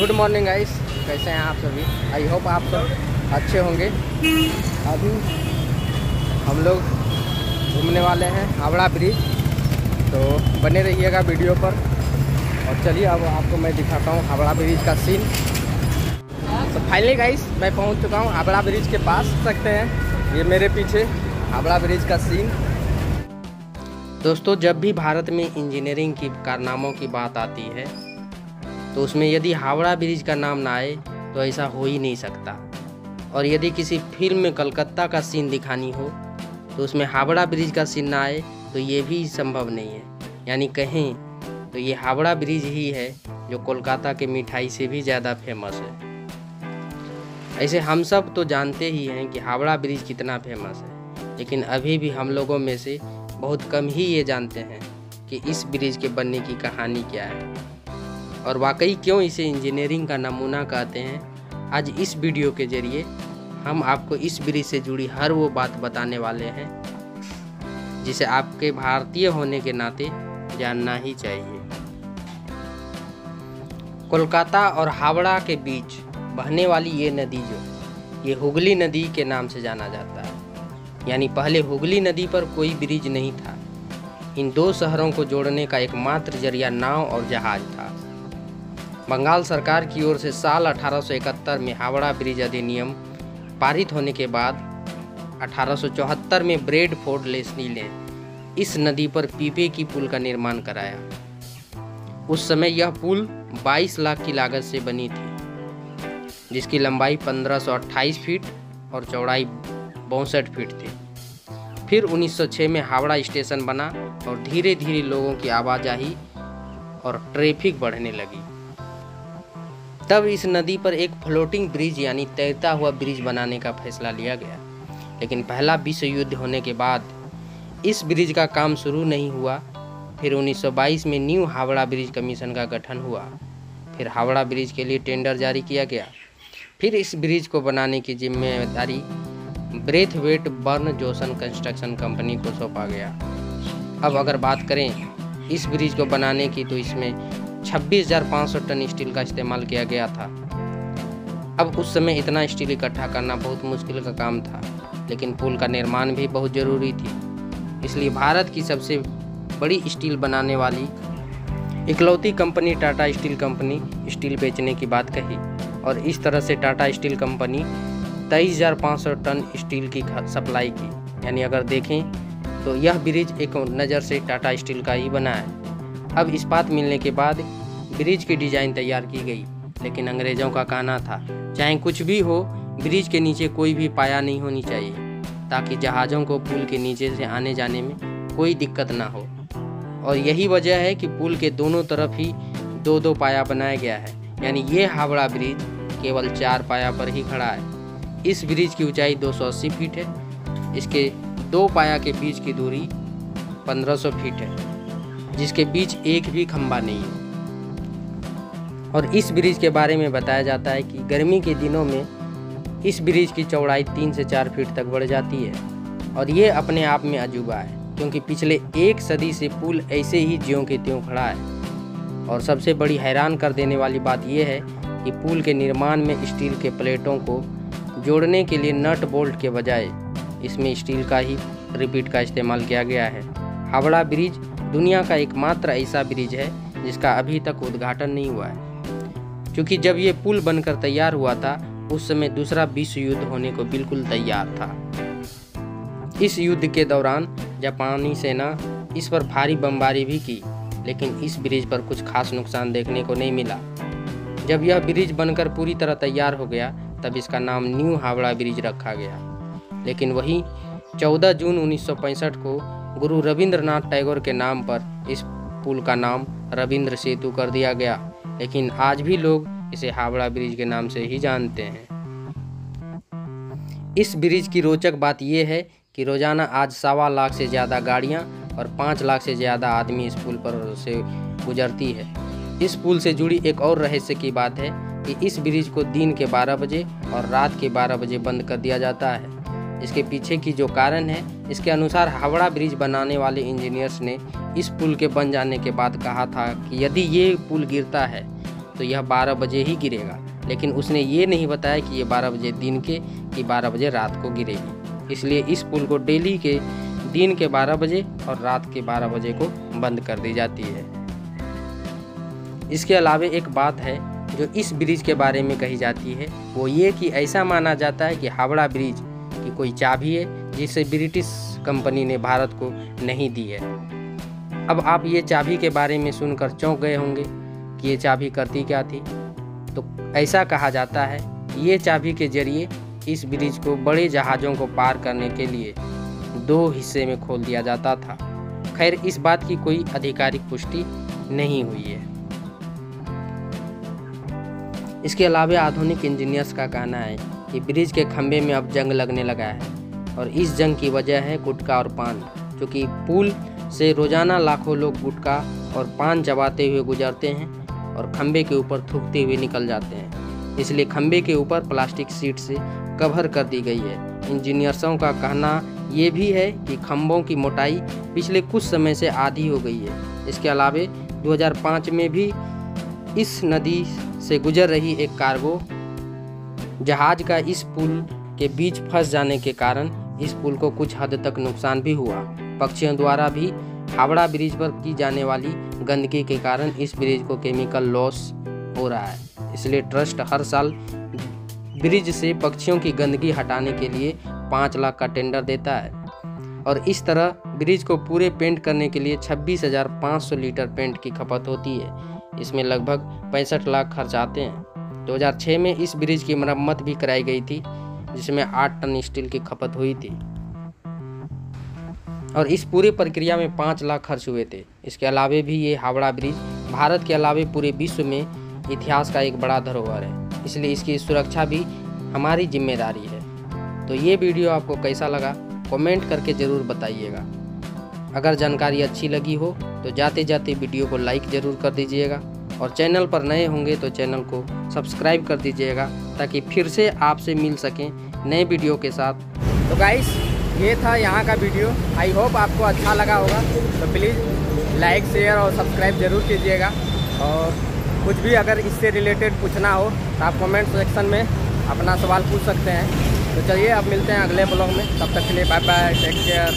Good morning guys कैसे हैं आप सभी? आई होप आप सब अच्छे होंगे। अभी हम लोग घूमने वाले हैं हावड़ा ब्रिज तो बने रहिएगा वीडियो पर। और चलिए, अब आपको मैं दिखाता हूँ हावड़ा ब्रिज का सीन तो फाइनली गाइस मैं पहुँच चुका हूँ हावड़ा ब्रिज के पास। सकते हैं? ये मेरे पीछे हावड़ा ब्रिज का सीन दोस्तों, जब भी भारत में इंजीनियरिंग की कारनामों की बात आती है तो उसमें यदि हावड़ा ब्रिज का नाम ना आए तो ऐसा हो ही नहीं सकता। और यदि किसी फ़िल्म में कलकत्ता का सीन दिखानी हो तो उसमें हावड़ा ब्रिज का सीन ना आए तो ये भी संभव नहीं है। यानी कहें तो ये हावड़ा ब्रिज ही है, जो कोलकाता के मिठाई से भी ज़्यादा फ़ेमस है। ऐसे हम सब तो जानते ही हैं कि हावड़ा ब्रिज कितना फ़ेमस है, लेकिन अभी भी हम लोगों में से बहुत कम ही ये जानते हैं कि इस ब्रिज के बनने की कहानी क्या है। और वाकई क्यों इसे इंजीनियरिंग का नमूना कहते हैं? आज इस वीडियो के ज़रिए हम आपको इस ब्रिज से जुड़ी हर वो बात बताने वाले हैं, जिसे आपके भारतीय होने के नाते जानना ही चाहिए। कोलकाता और हावड़ा के बीच बहने वाली ये नदी जो, ये हुगली नदी के नाम से जाना जाता है। यानी पहले हुगली नदी पर कोई ब्रिज नहीं था। इन दो शहरों को जोड़ने का एकमात्र ज़रिया नाव और जहाज़ था। बंगाल सरकार की ओर से साल 1871 में हावड़ा ब्रिज अधिनियम पारित होने के बाद 1874 में ब्रेड फोर्ड लेसनी ने इस नदी पर पीपे की पुल का निर्माण कराया। उस समय यह पुल 22 लाख की लागत से बनी थी, जिसकी लंबाई 1528 फीट और चौड़ाई बौसठ फीट थी। फिर 1906 में हावड़ा स्टेशन बना और धीरे धीरे लोगों की आवाजाही और ट्रैफ़िक बढ़ने लगी। तब इस नदी पर एक फ्लोटिंग ब्रिज यानी तैरता हुआ ब्रिज बनाने का फैसला लिया गया। लेकिन पहला विश्व युद्ध होने के बाद इस ब्रिज का काम शुरू नहीं हुआ। फिर 1922 में न्यू हावड़ा ब्रिज कमीशन का गठन हुआ। फिर हावड़ा ब्रिज के लिए टेंडर जारी किया गया। फिर इस ब्रिज को बनाने की ज़िम्मेदारी ब्रेथ wait burn Jason construction company को सौंपा गया। अब अगर बात करें इस ब्रिज को बनाने की तो इसमें 26,500 टन स्टील का इस्तेमाल किया गया था। अब उस समय इतना स्टील इकट्ठा करना बहुत मुश्किल का काम था लेकिन पुल का निर्माण भी बहुत ज़रूरी थी। इसलिए भारत की सबसे बड़ी स्टील बनाने वाली इकलौती company Tata steel company steel बेचने की बात कही और इस तरह से टाटा स्टील कंपनी तेईस हज़ार पाँच सौ टन स्टील की सप्लाई की। यानी अगर देखें तो यह ब्रिज एक नज़र से टाटा स्टील का ही बना है। अब इस्पात मिलने के बाद ब्रिज की डिज़ाइन तैयार की गई, लेकिन अंग्रेज़ों का कहना था, चाहे कुछ भी हो, ब्रिज के नीचे कोई भी पाया नहीं होनी चाहिए, ताकि जहाज़ों को पुल के नीचे से आने जाने में कोई दिक्कत ना हो। और यही वजह है कि पुल के दोनों तरफ़ ही दो दो पाया बनाया गया है, यानी ये हावड़ा ब्रिज केवल चार पाया पर ही खड़ा है। इस ब्रिज की ऊंचाई 280 फीट है, इसके दो पाया के बीच की दूरी 1500 फीट है। जिसके बीच एक भी खंबा नहीं है। और इस ब्रिज के बारे में बताया जाता है कि गर्मी के दिनों में इस ब्रिज की चौड़ाई तीन से चार फीट तक बढ़ जाती है और ये अपने आप में अजूबा है, क्योंकि पिछले एक सदी से पुल ऐसे ही ज्यों के त्यों खड़ा है। और सबसे बड़ी हैरान कर देने वाली बात यह है कि पुल के निर्माण में स्टील के प्लेटों को जोड़ने के लिए नट बोल्ट के बजाय इसमें स्टील का ही रिपीट का इस्तेमाल किया गया है। हावड़ा ब्रिज दुनिया का एकमात्र ऐसा ब्रिज है, जिसका अभी तक उद्घाटन नहीं हुआ है। क्योंकि जब ये पुल बनकर तैयार हुआ था, उस समय दूसरा विश्व युद्ध होने को बिल्कुल तैयार था। इस युद्ध के दौरान जापानी सेना इस पर भारी बमबारी भी की, लेकिन इस ब्रिज पर कुछ खास नुकसान देखने को नहीं मिला। जब यह ब्रिज बनकर पूरी तरह तैयार हो गया, तब इसका नाम न्यू हावड़ा ब्रिज रखा गया। लेकिन वही 14 जून 1965 को गुरु रविंद्रनाथ टैगोर के नाम पर इस पुल का नाम रविंद्र सेतु कर दिया गया। लेकिन आज भी लोग इसे हावड़ा ब्रिज के नाम से ही जानते हैं। इस ब्रिज की रोचक बात यह है कि रोज़ाना आज सवा लाख से ज़्यादा गाड़ियाँ और पाँच लाख से ज़्यादा आदमी इस पुल पर से गुजरती है। इस पुल से जुड़ी एक और रहस्य की बात है कि इस ब्रिज को दिन के 12 बजे और रात के 12 बजे बंद कर दिया जाता है। इसके पीछे की जो कारण है, इसके अनुसार हावड़ा ब्रिज बनाने वाले इंजीनियर्स ने इस पुल के बन जाने के बाद कहा था कि यदि ये पुल गिरता है तो यह 12 बजे ही गिरेगा। लेकिन उसने ये नहीं बताया कि ये 12 बजे दिन के कि 12 बजे रात को गिरेगी। इसलिए इस पुल को डेली के दिन के 12 बजे और रात के 12 बजे को बंद कर दी जाती है। इसके अलावा एक बात है, जो इस ब्रिज के बारे में कही जाती है, वो ये कि ऐसा माना जाता है कि हावड़ा ब्रिज की कोई चाबी है, जिसे ब्रिटिश कंपनी ने भारत को नहीं दी है। अब आप ये चाबी के बारे में सुनकर चौंक गए होंगे कि ये चाबी करती क्या थी। तो ऐसा कहा जाता है, ये चाबी के ज़रिए इस ब्रिज को बड़े जहाज़ों को पार करने के लिए दो हिस्से में खोल दिया जाता था। खैर, इस बात की कोई आधिकारिक पुष्टि नहीं हुई है। इसके अलावा आधुनिक इंजीनियर्स का कहना है कि ब्रिज के खंभे में अब जंग लगने लगा है और इस जंग की वजह है गुटखा और पान क्योंकि पुल से रोज़ाना लाखों लोग गुटखा और पान चबाते हुए गुजरते हैं और खंबे के ऊपर थूकते हुए निकल जाते हैं। इसलिए खंबे के ऊपर प्लास्टिक सीट से कवर कर दी गई है। इंजीनियर्सों का कहना ये भी है कि खंभों की मोटाई पिछले कुछ समय से आधी हो गई है। इसके अलावे 2005 में भी इस नदी से गुजर रही एक कार्गो जहाज़ का इस पुल के बीच फंस जाने के कारण इस पुल को कुछ हद तक नुकसान भी हुआ। पक्षियों द्वारा भी हावड़ा ब्रिज पर की जाने वाली गंदगी के कारण इस ब्रिज को केमिकल लॉस हो रहा है। इसलिए ट्रस्ट हर साल ब्रिज से पक्षियों की गंदगी हटाने के लिए पाँच लाख का टेंडर देता है। और इस तरह ब्रिज को पूरे पेंट करने के लिए छब्बीस हज़ार पाँच सौ लीटर पेंट की खपत होती है। इसमें लगभग पैंसठ लाख खर्च आते हैं। 2006 में इस ब्रिज की मरम्मत भी कराई गई थी, जिसमें आठ टन स्टील की खपत हुई थी। और इस पूरी प्रक्रिया में पाँच लाख खर्च हुए थे। इसके अलावे भी ये हावड़ा ब्रिज भारत के अलावे पूरे विश्व में इतिहास का एक बड़ा धरोहर है। इसलिए इसकी सुरक्षा भी हमारी ज़िम्मेदारी है। तो ये वीडियो आपको कैसा लगा, कमेंट करके ज़रूर बताइएगा। अगर जानकारी अच्छी लगी हो तो जाते जाते वीडियो को लाइक ज़रूर कर दीजिएगा। और चैनल पर नए होंगे तो चैनल को सब्सक्राइब कर दीजिएगा ताकि फिर से आपसे मिल सकें नए वीडियो के साथ। तो गाइस ये था यहाँ का वीडियो। आई होप आपको अच्छा लगा होगा। तो प्लीज़ लाइक शेयर और सब्सक्राइब ज़रूर कीजिएगा। और कुछ भी अगर इससे रिलेटेड पूछना हो तो आप कमेंट सेक्शन में अपना सवाल पूछ सकते हैं। तो चलिए, अब मिलते हैं अगले ब्लॉग में। तब तक के लिए बाय बाय टेक केयर